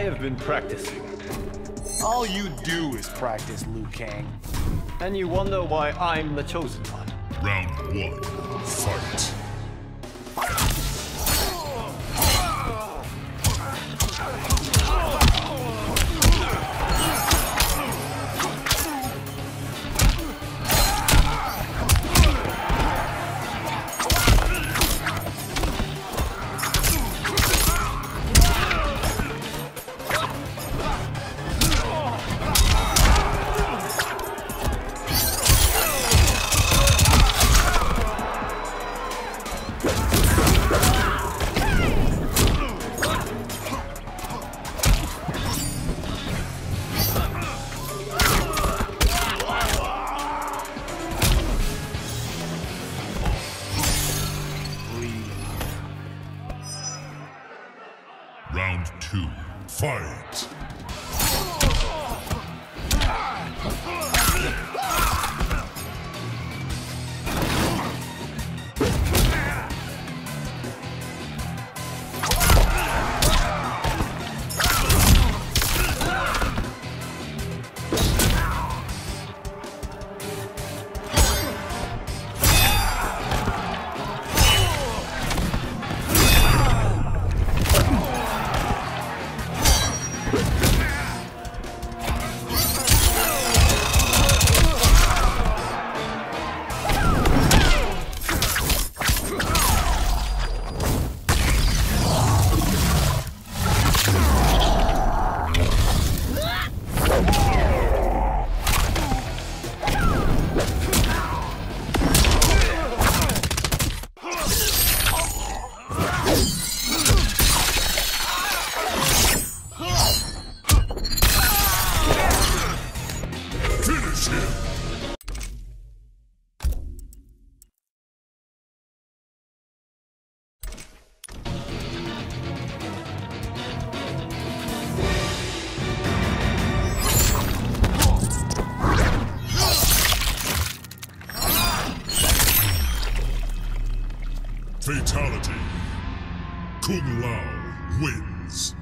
I have been practicing. All you do is practice, Liu Kang. And you wonder why I'm the chosen one. Round one, fight. Round two, fight. Fatality. Kung Lao wins.